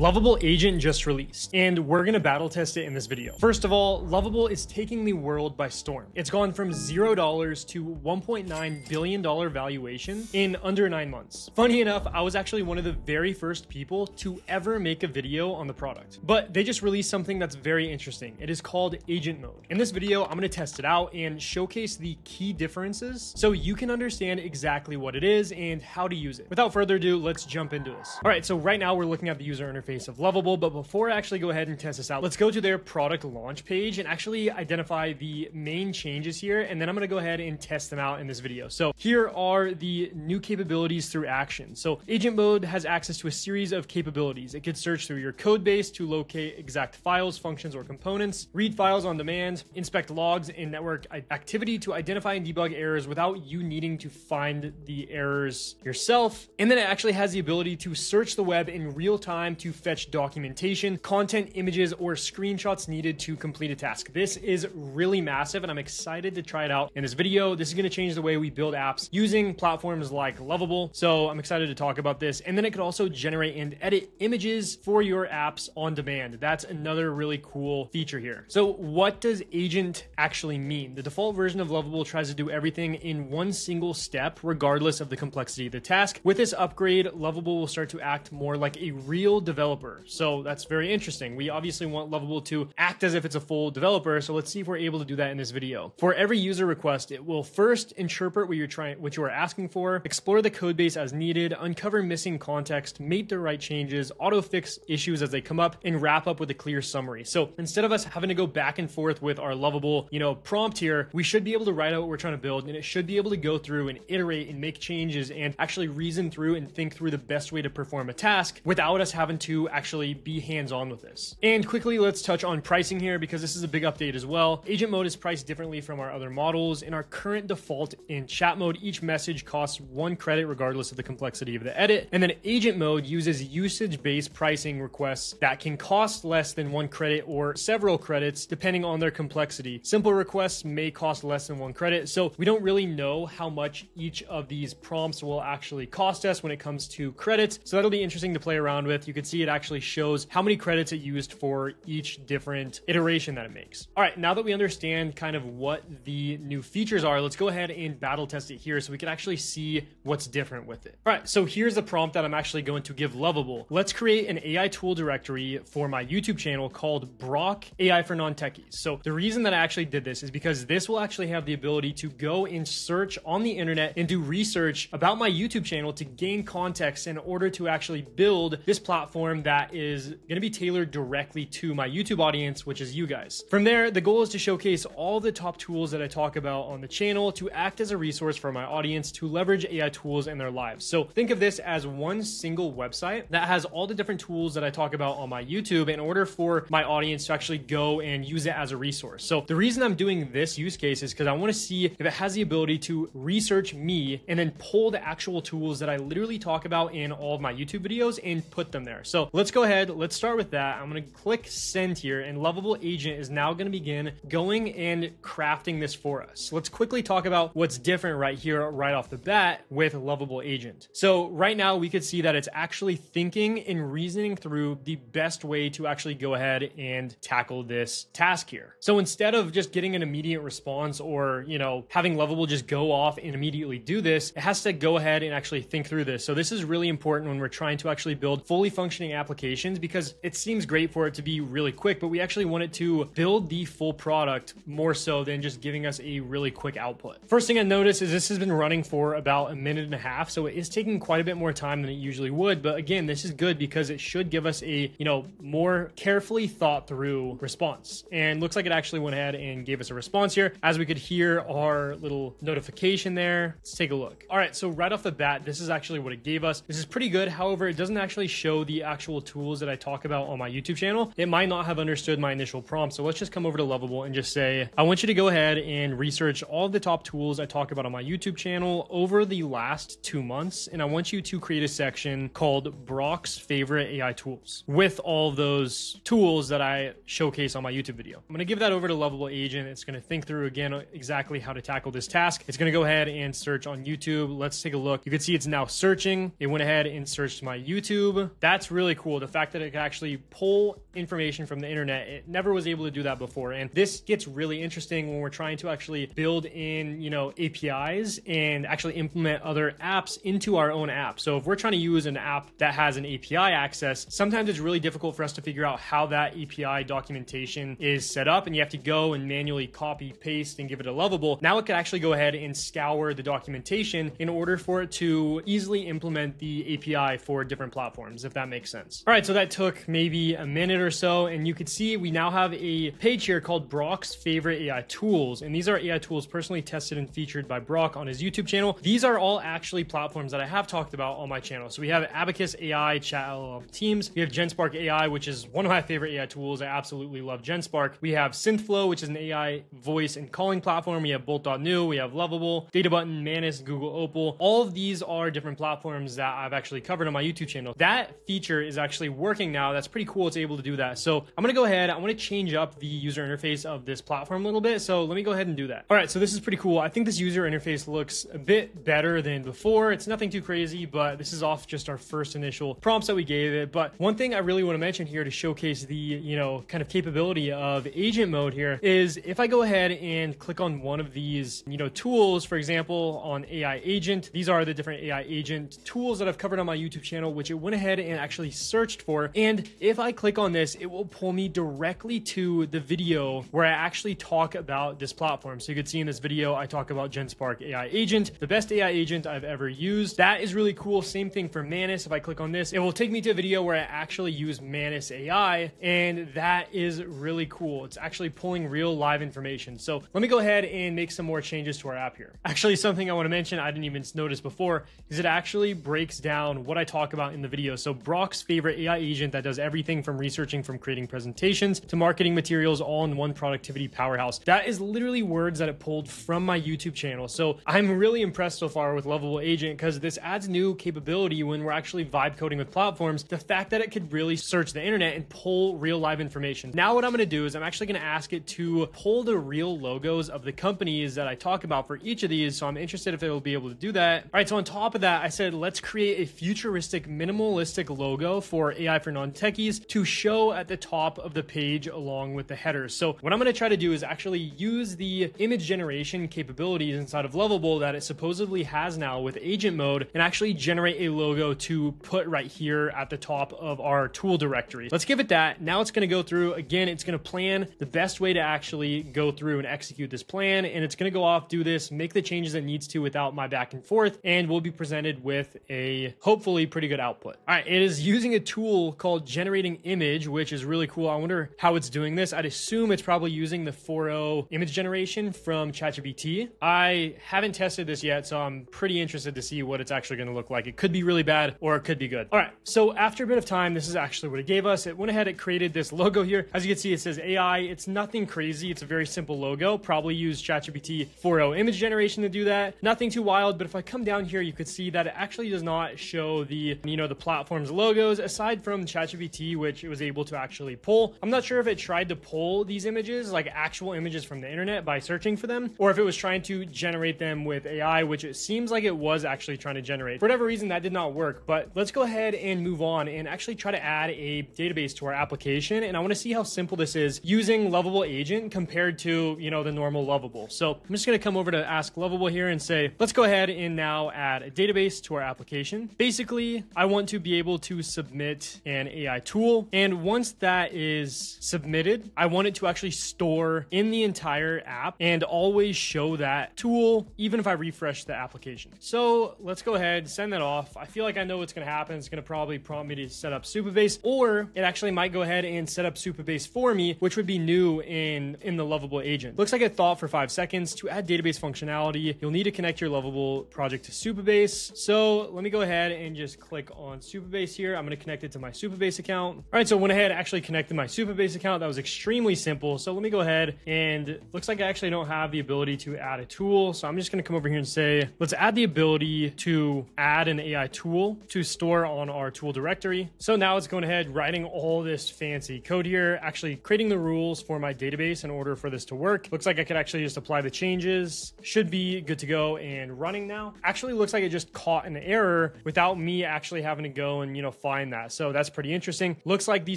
Lovable Agent just released, and we're gonna battle test it in this video. First of all, Lovable is taking the world by storm. It's gone from $0 to $1.9 billion valuation in under nine months. Funny enough, I was actually one of the very first people to ever make a video on the product. But they just released something that's very interesting. It is called Agent Mode. In this video, I'm gonna test it out and showcase the key differences so you can understand exactly what it is and how to use it. Without further ado, let's jump into this. All right, so right now we're looking at the user interface of Lovable, but before I actually go ahead and test this out, let's go to their product launch page and actually identify the main changes here, and then I'm gonna go ahead and test them out in this video. So here are the new capabilities through action. So Agent Mode has access to a series of capabilities. It could search through your code base to locate exact files, functions, or components, read files on demand, inspect logs and network activity to identify and debug errors without you needing to find the errors yourself. And then it actually has the ability to search the web in real time to fetch documentation, content, images, or screenshots needed to complete a task. This is really massive and I'm excited to try it out in this video. This is gonna change the way we build apps using platforms like Lovable. So I'm excited to talk about this. And then it could also generate and edit images for your apps on demand. That's another really cool feature here. So what does agent actually mean? The default version of Lovable tries to do everything in one single step, regardless of the complexity of the task. With this upgrade, Lovable will start to act more like a real developer. So that's very interesting. We obviously want Lovable to act as if it's a full developer. So let's see if we're able to do that in this video. For every user request, it will first interpret what you're trying, what you are asking for, explore the code base as needed, uncover missing context, make the right changes, auto fix issues as they come up, and wrap up with a clear summary. So instead of us having to go back and forth with our lovable, you know, prompt here, we should be able to write out what we're trying to build and it should be able to go through and iterate and make changes and actually reason through and think through the best way to perform a task without us having to actually be hands on with this. And quickly, let's touch on pricing here because this is a big update as well. Agent mode is priced differently from our other models. In our current default in chat mode, each message costs one credit regardless of the complexity of the edit. And then agent mode uses usage based pricing requests that can cost less than one credit or several credits depending on their complexity. Simple requests may cost less than one credit. So we don't really know how much each of these prompts will actually cost us when it comes to credits. So that'll be interesting to play around with. You can see it actually shows how many credits it used for each different iteration that it makes. All right, now that we understand kind of what the new features are, let's go ahead and battle test it here so we can actually see what's different with it. All right, so here's the prompt that I'm actually going to give Lovable. Let's create an AI tool directory for my YouTube channel called Brock AI for Non-Techies. So the reason that I actually did this is because this will actually have the ability to go and search on the internet and do research about my YouTube channel to gain context in order to actually build this platform that is going to be tailored directly to my YouTube audience, which is you guys. From there, the goal is to showcase all the top tools that I talk about on the channel to act as a resource for my audience to leverage AI tools in their lives. So think of this as one single website that has all the different tools that I talk about on my YouTube in order for my audience to actually go and use it as a resource. So the reason I'm doing this use case is because I want to see if it has the ability to research me and then pull the actual tools that I literally talk about in all of my YouTube videos and put them there. So let's go ahead. Let's start with that. I'm going to click send here and Lovable Agent is now going to begin going and crafting this for us. Let's quickly talk about what's different right here, right off the bat with Lovable Agent. So right now we could see that it's actually thinking and reasoning through the best way to actually go ahead and tackle this task here. So instead of just getting an immediate response or, you know, having Lovable just go off and immediately do this, it has to go ahead and actually think through this. So this is really important when we're trying to actually build fully functioning applications because it seems great for it to be really quick, but we actually want it to build the full product more so than just giving us a really quick output. First thing I noticed is this has been running for about a minute and a half, so it is taking quite a bit more time than it usually would. But again, this is good because it should give us a, you know, more carefully thought through response. And looks like it actually went ahead and gave us a response here. As we could hear our little notification there. Let's take a look. All right, so right off the bat, this is actually what it gave us. This is pretty good. However, it doesn't actually show the actual tools that I talk about on my YouTube channel. It might not have understood my initial prompt. So let's just come over to Lovable and just say, I want you to go ahead and research all the top tools I talk about on my YouTube channel over the last two months. And I want you to create a section called Brock's favorite AI tools with all those tools that I showcase on my YouTube video. I'm going to give that over to Lovable Agent. It's going to think through again exactly how to tackle this task. It's going to go ahead and search on YouTube. Let's take a look. You can see it's now searching. It went ahead and searched my YouTube. That's really really cool. The fact that it can actually pull information from the internet, it never was able to do that before. And this gets really interesting when we're trying to actually build in, you know, APIs and actually implement other apps into our own app. So if we're trying to use an app that has an API access, sometimes it's really difficult for us to figure out how that API documentation is set up. And you have to go and manually copy, paste, and give it a lovable. Now it can actually go ahead and scour the documentation in order for it to easily implement the API for different platforms, if that makes sense. All right, so that took maybe a minute or so, and you can see we now have a page here called Brock's favorite AI tools. And these are AI tools personally tested and featured by Brock on his YouTube channel. These are all actually platforms that I have talked about on my channel. So we have Abacus AI, Chat LLM Teams. We have GenSpark AI, which is one of my favorite AI tools. I absolutely love GenSpark. We have SynthFlow, which is an AI voice and calling platform. We have Bolt.new. We have Lovable, DataButton, Manus, Google Opal. All of these are different platforms that I've actually covered on my YouTube channel. That feature is actually working now. That's pretty cool. It's able to do that. So I'm to go ahead. I want to change up the user interface of this platform a little bit. So let me go ahead and do that. All right. So this is pretty cool. I think this user interface looks a bit better than before. It's nothing too crazy, but this is off just our first initial prompts that we gave it. But one thing I really want to mention here to showcase the, you know, kind of capability of agent mode here is if I go ahead and click on one of these, you know, tools, for example, on AI agent, these are the different AI agent tools that I've covered on my YouTube channel, which it went ahead and actually searched for. And if I click on this, it will pull me directly to the video where I actually talk about this platform. So you can see in this video, I talk about GenSpark AI agent, the best AI agent I've ever used. That is really cool. Same thing for Manus. If I click on this, it will take me to a video where I actually use Manus AI. And that is really cool. It's actually pulling real live information. So let me go ahead and make some more changes to our app here. Actually, something I want to mention I didn't even notice before is it actually breaks down what I talk about in the video. So Brock's favorite AI agent that does everything from researching from creating presentations to marketing materials all in one productivity powerhouse. That is literally words that it pulled from my YouTube channel. So I'm really impressed so far with Lovable Agent because this adds new capability when we're actually vibe coding with platforms. The fact that it could really search the internet and pull real live information. Now what I'm going to do is I'm actually going to ask it to pull the real logos of the companies that I talk about for each of these. So I'm interested if it will be able to do that. All right. So on top of that, I said, let's create a futuristic minimalistic logo for AI for non-techies to show at the top of the page along with the headers. So what I'm going to try to do is actually use the image generation capabilities inside of Lovable that it supposedly has now with agent mode and actually generate a logo to put right here at the top of our tool directory. Let's give it that. Now it's going to go through again. It's going to plan the best way to actually go through and execute this plan. And it's going to go off, do this, make the changes it needs to without my back and forth. And we'll be presented with a hopefully pretty good output. All right. It is using a tool called generating image, which is really cool. I wonder how it's doing this. I'd assume it's probably using the 4.0 image generation from ChatGPT. I haven't tested this yet, so I'm pretty interested to see what it's actually going to look like. It could be really bad or it could be good. All right. So after a bit of time, this is actually what it gave us. It went ahead, it created this logo here. As you can see, it says AI. It's nothing crazy. It's a very simple logo. Probably use ChatGPT 4.0 image generation to do that. Nothing too wild, but if I come down here, you could see that it actually does not show the, you know, the platform's aside from ChatGPT, which it was able to actually pull. I'm not sure if it tried to pull these images, like actual images from the internet by searching for them, or if it was trying to generate them with AI, which it seems like it was actually trying to generate. For whatever reason, that did not work, but let's go ahead and move on and actually try to add a database to our application. And I want to see how simple this is using Lovable Agent compared to, you know, the normal Lovable. So I'm just going to come over to Ask Lovable here and say, let's go ahead and now add a database to our application. Basically, I want to be able to submit an AI tool. And once that is submitted, I want it to actually store in the entire app and always show that tool, even if I refresh the application. So let's go ahead, send that off. I feel like I know what's going to happen. It's going to probably prompt me to set up Supabase, or it actually might go ahead and set up Supabase for me, which would be new in, in the Lovable agent. Looks like it thought for five seconds. To add database functionality, you'll need to connect your Lovable project to Supabase. So let me go ahead and just click on Supabase here. I'm to connect it to my Supabase account. All right, so I went ahead actually connected my Supabase account. That was extremely simple. So let me go ahead and looks like I actually don't have the ability to add a tool. So I'm just going to come over here and say, let's add the ability to add an AI tool to store on our tool directory. So now it's going ahead writing all this fancy code here, actually creating the rules for my database in order for this to work. Looks like I could actually just apply the changes. Should be good to go and running now. Actually looks like it just caught an error without me actually having to go and, you know, find find that. So that's pretty interesting. Looks like the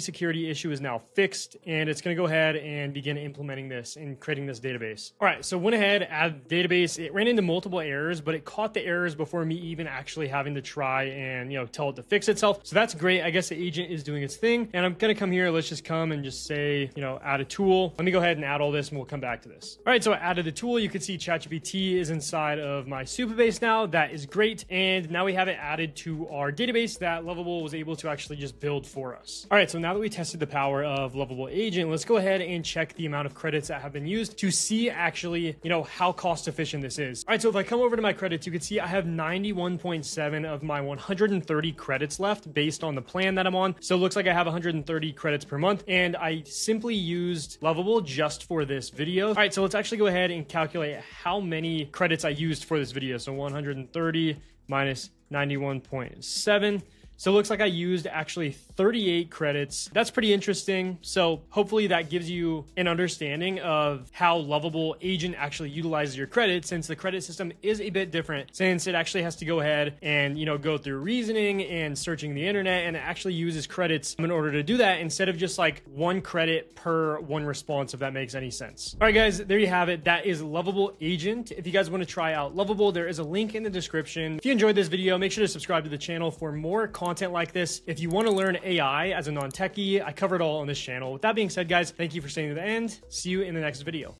security issue is now fixed and it's going to go ahead and begin implementing this and creating this database. All right, so went ahead, add database. It ran into multiple errors, but it caught the errors before me even actually having to try and, you know, tell it to fix itself. So that's great. I guess the agent is doing its thing. And I'm going to come here. Let's just come and just say, you know, add a tool. Let me go ahead and add all this and we'll come back to this. All right, so I added the tool. You can see ChatGPT is inside of my Supabase now. That is great. And now we have it added to our database that Lovable was able to actually just build for us. All right, so now that we tested the power of Lovable Agent, let's go ahead and check the amount of credits that have been used to see actually, you know, how cost efficient this is. All right, so if I come over to my credits, you can see I have 91.7 of my 130 credits left based on the plan that I'm on. So it looks like I have 130 credits per month and I simply used Lovable just for this video. All right, so let's actually go ahead and calculate how many credits I used for this video. So 130 minus 91.7. So it looks like I used actually 38 credits. That's pretty interesting. So hopefully that gives you an understanding of how Lovable Agent actually utilizes your credit since the credit system is a bit different since it actually has to go ahead and, you know, go through reasoning and searching the internet and it actually uses credits in order to do that instead of just like one credit per one response, if that makes any sense. All right, guys, there you have it. That is Lovable Agent. If you guys want to try out Lovable, there is a link in the description. If you enjoyed this video, make sure to subscribe to the channel for more content like this. If you want to learn AI as a non-techie, I cover it all on this channel. With that being said, guys, thank you for staying to the end. See you in the next video.